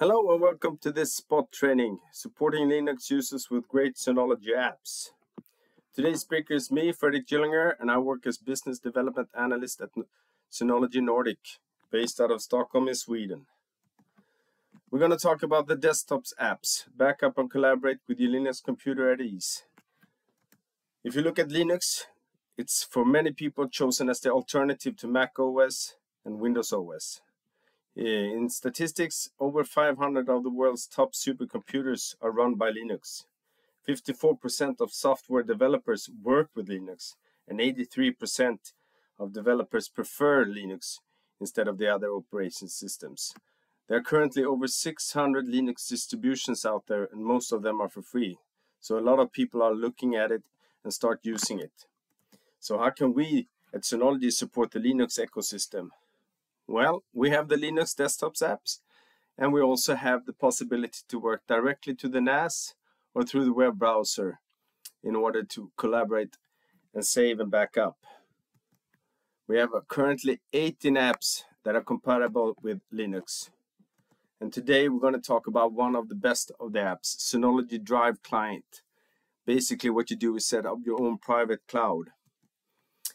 Hello and welcome to this spot training, supporting Linux users with great Synology apps. Today's speaker is me, Fredrik Gyllinger, and I work as Business Development Analyst at Synology Nordic, based out of Stockholm in Sweden. We're going to talk about the desktop's apps, backup and collaborate with your Linux computer at ease. If you look at Linux, it's for many people chosen as the alternative to Mac OS and Windows OS. In statistics, over 500 of the world's top supercomputers are run by Linux. 54% of software developers work with Linux, and 83% of developers prefer Linux instead of the other operation systems. There are currently over 600 Linux distributions out there, and most of them are for free. So a lot of people are looking at it and start using it. So how can we at Synology support the Linux ecosystem? Well, we have the Linux desktops apps, and we also have the possibility to work directly to the NAS or through the web browser in order to collaborate and save and back up. We have uh, currently 18 apps that are compatible with Linux. And today we're going to talk about one of the best of the apps, Synology Drive Client. Basically what you do is set up your own private cloud.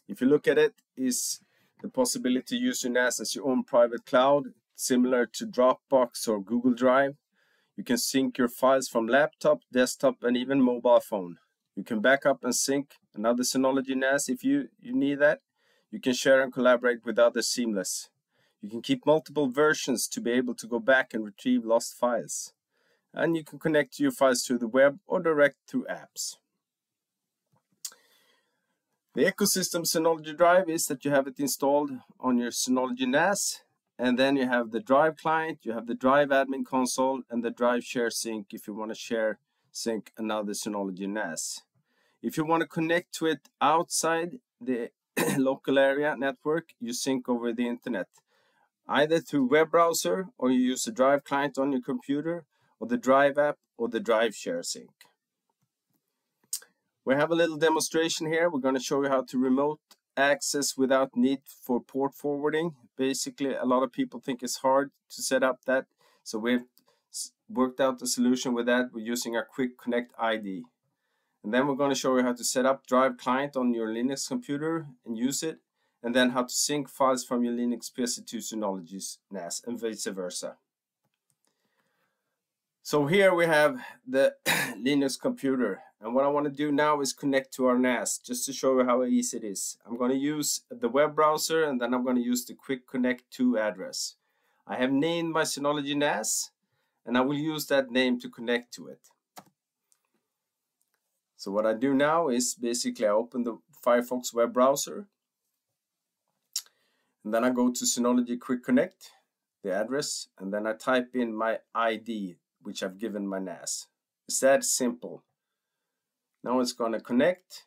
If you look at it, is the possibility to use your NAS as your own private cloud, similar to Dropbox or Google Drive. You can sync your files from laptop, desktop, and even mobile phone. You can back up and sync another Synology NAS if you, you need that. You can share and collaborate with others seamless. You can keep multiple versions to be able to go back and retrieve lost files. And you can connect your files to the web or direct through apps. The ecosystem Synology Drive is that you have it installed on your Synology NAS, and then you have the Drive client, you have the Drive admin console, and the Drive share sync if you want to share sync another Synology NAS. If you want to connect to it outside the local area network, you sync over the internet, either through web browser or you use the Drive client on your computer, or the Drive app, or the Drive share sync. We have a little demonstration here. We're going to show you how to remote access without need for port forwarding. Basically, a lot of people think it's hard to set up that. So we've worked out the solution with that. We're using our Quick Connect ID. And then we're going to show you how to set up Drive Client on your Linux computer and use it. And then how to sync files from your Linux PC to Synology's NAS and vice versa. So here we have the Linux computer. And what I want to do now is connect to our NAS just to show you how easy it is. I'm going to use the web browser and then I'm going to use the quick connect to address. I have named my Synology NAS and I will use that name to connect to it. So what I do now is basically I open the Firefox web browser and then I go to Synology Quick Connect, the address, and then I type in my ID, which I've given my NAS. It's that simple. Now it's going to connect.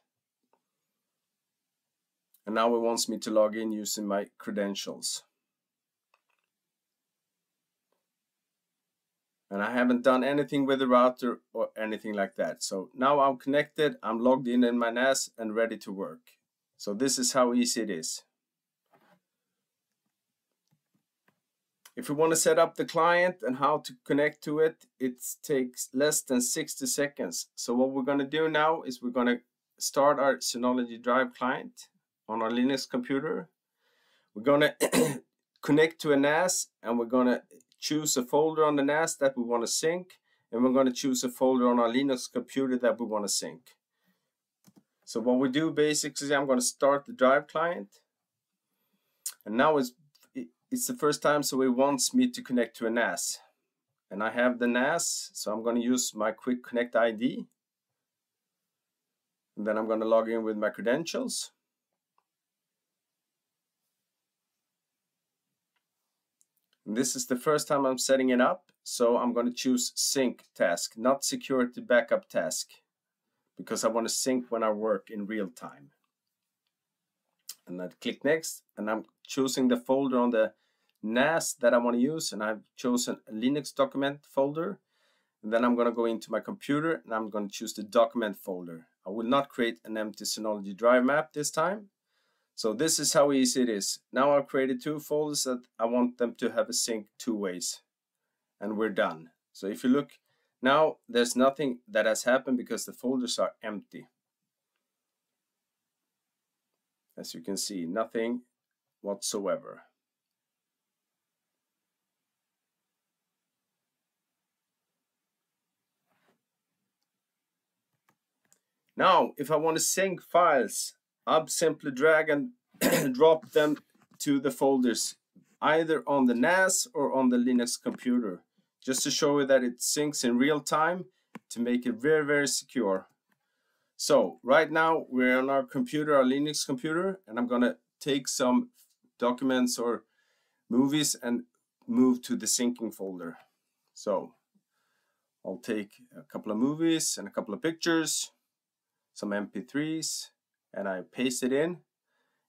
And now it wants me to log in using my credentials. And I haven't done anything with the router or anything like that. So now I'm connected, I'm logged in in my NAS and ready to work. So this is how easy it is. If you want to set up the client and how to connect to it, it takes less than 60 seconds. So what we're going to do now is we're going to start our Synology Drive client on our Linux computer. We're going to connect to a NAS and we're going to choose a folder on the NAS that we want to sync and we're going to choose a folder on our Linux computer that we want to sync. So what we do basically, I'm going to start the Drive client and now it's it's the first time so it wants me to connect to a NAS and I have the NAS so I'm going to use my quick connect ID and then I'm going to log in with my credentials. And this is the first time I'm setting it up so I'm going to choose sync task not security backup task because I want to sync when I work in real time and I click next and I'm choosing the folder on the NAS that I want to use and I've chosen a Linux document folder and then I'm going to go into my computer and I'm going to choose the document folder. I will not create an empty Synology drive map this time. So this is how easy it is. Now I've created two folders that I want them to have a sync two ways. and we're done. So if you look now, there's nothing that has happened because the folders are empty. As you can see, nothing whatsoever. Now, if I want to sync files, I'll simply drag and drop them to the folders, either on the NAS or on the Linux computer, just to show you that it syncs in real time to make it very, very secure. So right now we're on our computer, our Linux computer, and I'm gonna take some documents or movies and move to the syncing folder. So I'll take a couple of movies and a couple of pictures some MP3s and I paste it in.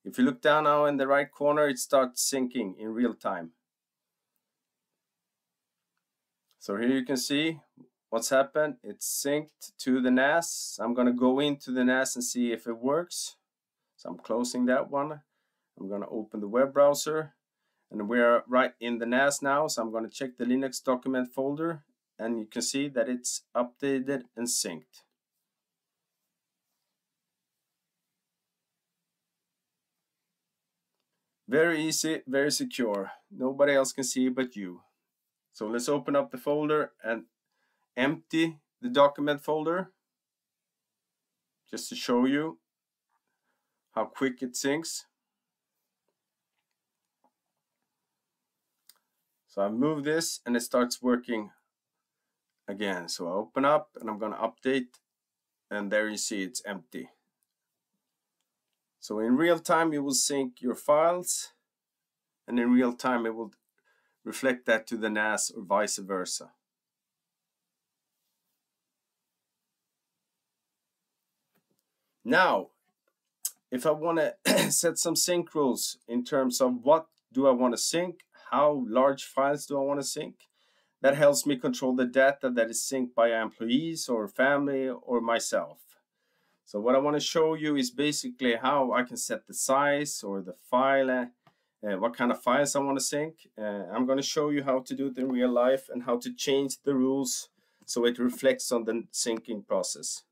If you look down now in the right corner, it starts syncing in real time. So here you can see what's happened. It's synced to the NAS. I'm going to go into the NAS and see if it works. So I'm closing that one. I'm going to open the web browser and we're right in the NAS now. So I'm going to check the Linux document folder and you can see that it's updated and synced. Very easy, very secure. Nobody else can see but you. So let's open up the folder and empty the document folder just to show you how quick it syncs. So I move this and it starts working again. So I open up and I'm going to update and there you see it's empty. So in real time you will sync your files and in real time it will reflect that to the NAS or vice versa. Now, if I want to set some sync rules in terms of what do I want to sync, how large files do I want to sync, that helps me control the data that is synced by employees or family or myself. So what I want to show you is basically how I can set the size or the file, uh, what kind of files I want to sync. Uh, I'm going to show you how to do it in real life and how to change the rules so it reflects on the syncing process.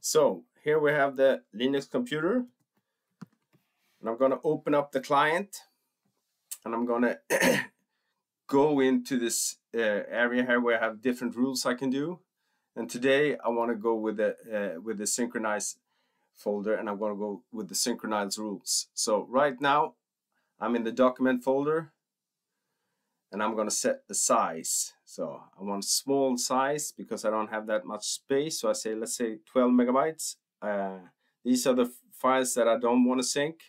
So here we have the Linux computer and I'm going to open up the client and I'm going to go into this uh, area here where I have different rules I can do. And today I want to go with the uh, with the synchronize folder and I'm going to go with the synchronize rules. So right now I'm in the document folder and I'm going to set the size. So I want small size because I don't have that much space. So I say, let's say 12 megabytes. Uh, these are the files that I don't want to sync.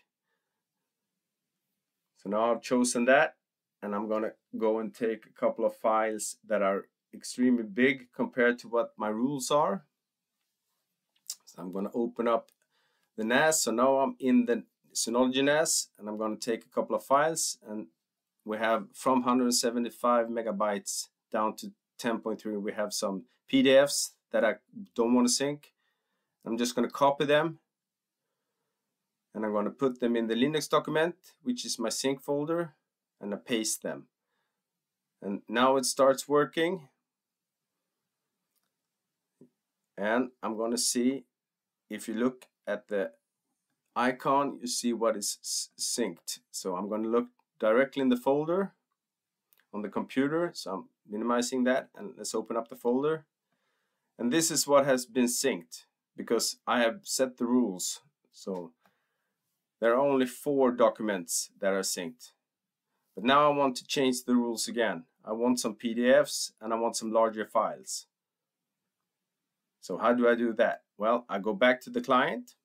So now I've chosen that and I'm going to go and take a couple of files that are extremely big compared to what my rules are. So I'm going to open up the NAS. So now I'm in the Synology NAS and I'm going to take a couple of files and we have from 175 megabytes down to 10.3 we have some PDFs that I don't want to sync. I'm just going to copy them and I'm going to put them in the Linux document which is my sync folder and I paste them. And now it starts working and I'm going to see if you look at the icon you see what is synced so I'm going to look directly in the folder on the computer so I'm minimizing that and let's open up the folder. And this is what has been synced because I have set the rules. So there are only four documents that are synced. But now I want to change the rules again. I want some PDFs and I want some larger files. So how do I do that? Well, I go back to the client.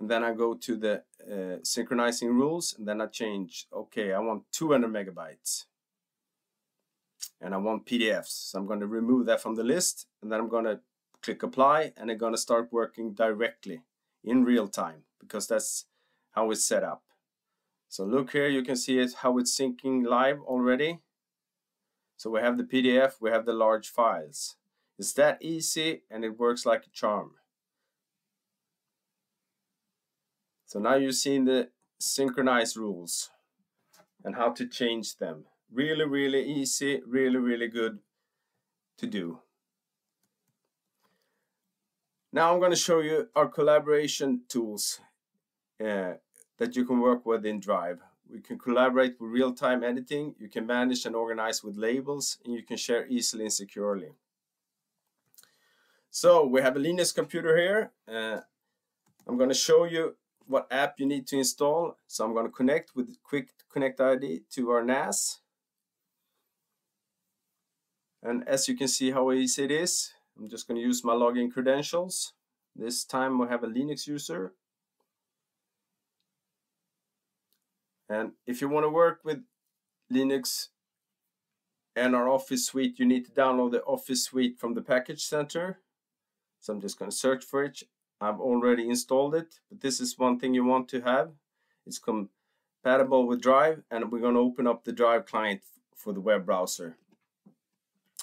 And then I go to the uh, synchronizing rules and then I change, okay, I want 200 megabytes. And I want PDFs. So I'm going to remove that from the list and then I'm going to click apply and it's going to start working directly in real time because that's how it's set up. So look here, you can see it, how it's syncing live already. So we have the PDF, we have the large files. It's that easy and it works like a charm. So now you've seen the synchronize rules. and how to change them. Really, really easy, really, really good to do. Now I'm going to show you our collaboration tools uh, that you can work with in Drive. We can collaborate with real-time editing, you can manage and organize with labels, and you can share easily and securely. So we have a Linux computer here. Uh, I'm going to show you what app you need to install. So I'm going to connect with Quick Connect ID to our NAS. And as you can see how easy it is, I'm just going to use my login credentials. This time we have a Linux user. And if you want to work with Linux and our Office suite, you need to download the Office suite from the package center. So I'm just going to search for it. I've already installed it, but this is one thing you want to have. It's compatible with Drive, and we're going to open up the Drive client for the web browser.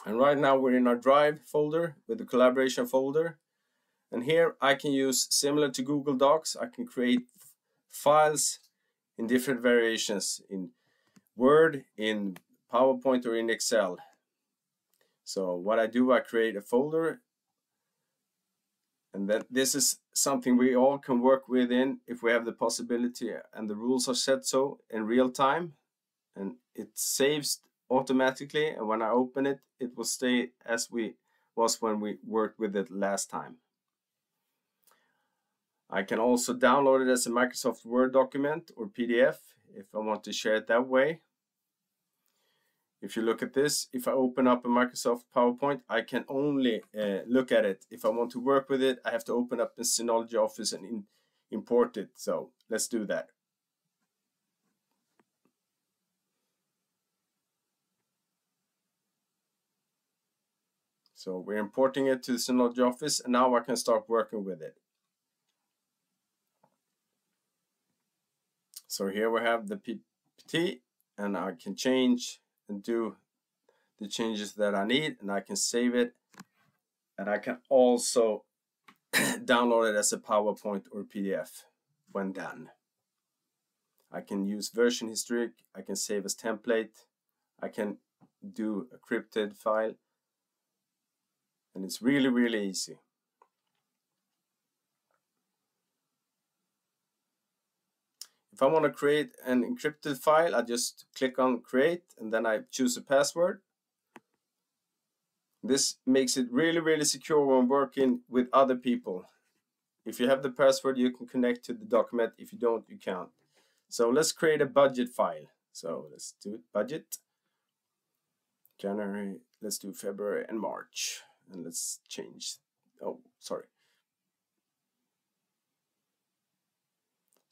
And right now we're in our Drive folder with the collaboration folder. And here I can use, similar to Google Docs, I can create files in different variations in Word, in PowerPoint, or in Excel. So what I do, I create a folder and that this is something we all can work within if we have the possibility and the rules are set so in real time and it saves automatically and when I open it it will stay as we was when we worked with it last time. I can also download it as a Microsoft Word document or PDF if I want to share it that way. If you look at this, if I open up a Microsoft PowerPoint, I can only uh, look at it. If I want to work with it, I have to open up the Synology Office and in, import it. So let's do that. So we're importing it to the Synology Office and now I can start working with it. So here we have the PPT and I can change and do the changes that I need and I can save it and I can also download it as a PowerPoint or PDF when done. I can use version history, I can save as template, I can do a encrypted file and it's really really easy. If I want to create an encrypted file, I just click on create and then I choose a password. This makes it really, really secure when working with other people. If you have the password, you can connect to the document. If you don't, you can't. So let's create a budget file. So let's do it, budget. January, let's do February and March. And let's change, oh, sorry.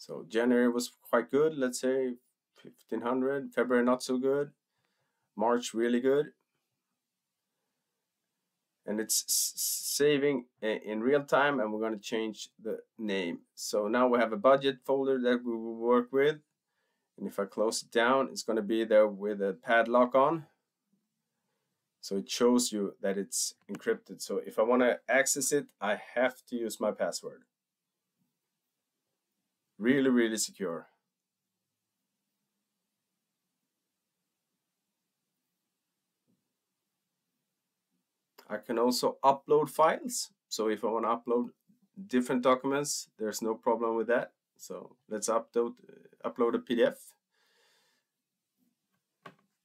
So January was quite good, let's say 1500. February not so good. March really good. And it's saving in real time and we're going to change the name. So now we have a budget folder that we will work with. And if I close it down, it's going to be there with a padlock on. So it shows you that it's encrypted. So if I want to access it, I have to use my password. Really, really secure. I can also upload files. So if I want to upload different documents, there's no problem with that. So let's upload, upload a PDF.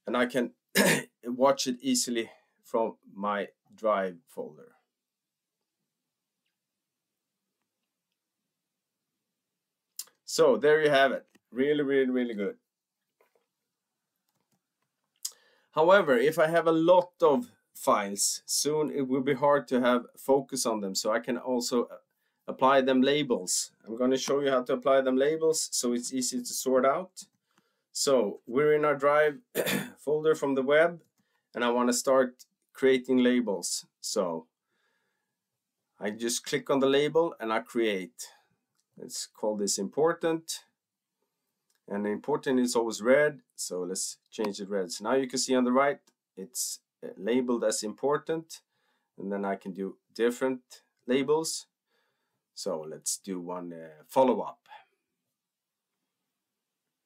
And I can watch it easily from my Drive folder. So there you have it. Really, really, really good. However, if I have a lot of files, soon it will be hard to have focus on them. So I can also uh, apply them labels. I'm going to show you how to apply them labels so it's easy to sort out. So we're in our Drive folder from the web and I want to start creating labels. So I just click on the label and I create. Let's call this important. And important is always red, so let's change it red. So now you can see on the right, it's uh, labeled as important. And then I can do different labels. So let's do one uh, follow-up.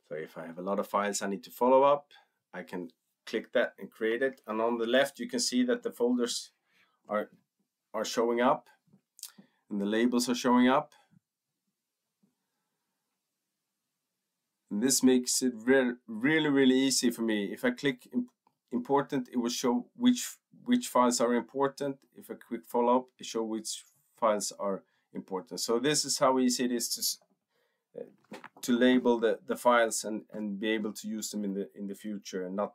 So if I have a lot of files I need to follow up, I can click that and create it. And on the left, you can see that the folders are, are showing up and the labels are showing up. And this makes it re really, really easy for me. If I click important, it will show which which files are important. If I click follow up, it show which files are important. So this is how easy it is to uh, to label the, the files and, and be able to use them in the in the future and not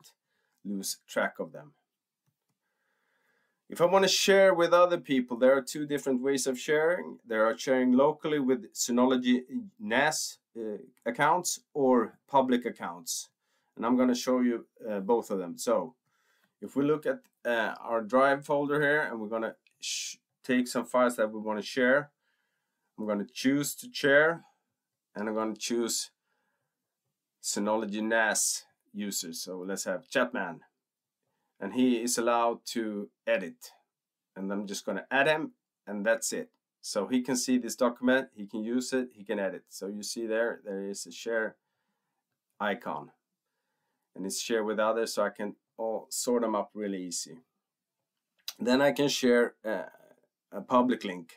lose track of them. If I want to share with other people, there are two different ways of sharing. There are sharing locally with Synology NAS uh, accounts or public accounts. And I'm going to show you uh, both of them. So if we look at uh, our drive folder here and we're going to take some files that we want to share, I'm going to choose to share and I'm going to choose Synology NAS users. So let's have Chatman and he is allowed to edit. And I'm just going to add him and that's it. So he can see this document he can use it he can edit. So you see there there is a share icon. And it's share with others so I can all sort them up really easy. Then I can share uh, a public link.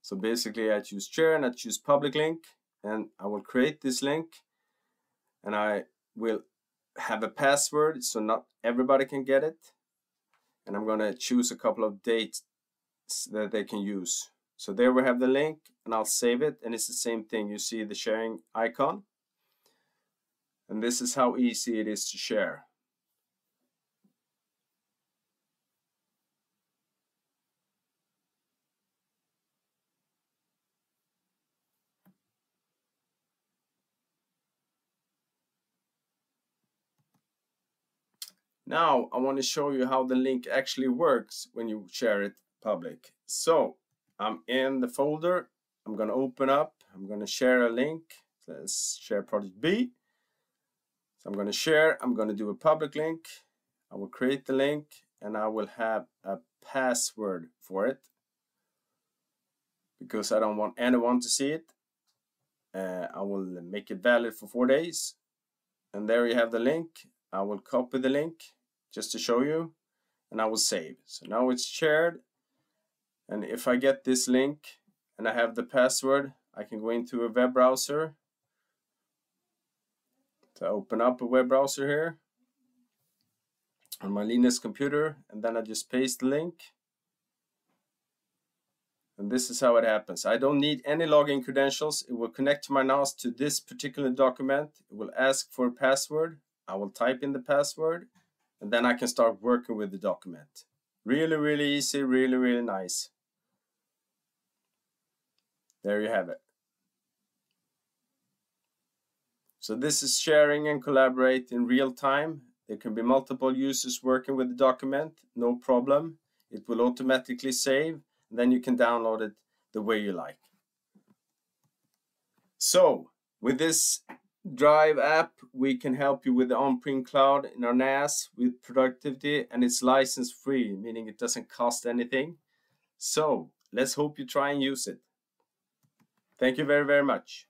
So basically I choose share and I choose public link and I will create this link and I will have a password so not everybody can get it. And I'm gonna choose a couple of dates that they can use. So there we have the link and I'll save it and it's the same thing. You see the sharing icon? And this is how easy it is to share Now I want to show you how the link actually works when you share it public. So I'm in the folder. I'm going to open up. I'm going to share a link. Let's share project B. So I'm going to share. I'm going to do a public link. I will create the link and I will have a password for it because I don't want anyone to see it. Uh, I will make it valid for four days. And there you have the link. I will copy the link just to show you and I will save. So now it's shared and if I get this link and I have the password I can go into a web browser to open up a web browser here on my Linux computer and then I just paste the link and this is how it happens. I don't need any login credentials. It will connect to my NAS to this particular document. It will ask for a password. I will type in the password and then I can start working with the document. Really, really easy, really, really nice. There you have it. So this is sharing and collaborate in real time. There can be multiple users working with the document, no problem. It will automatically save, and then you can download it the way you like. So, with this Drive app, we can help you with the on-prem cloud in our NAS with productivity and it's license free, meaning it doesn't cost anything. So let's hope you try and use it. Thank you very, very much.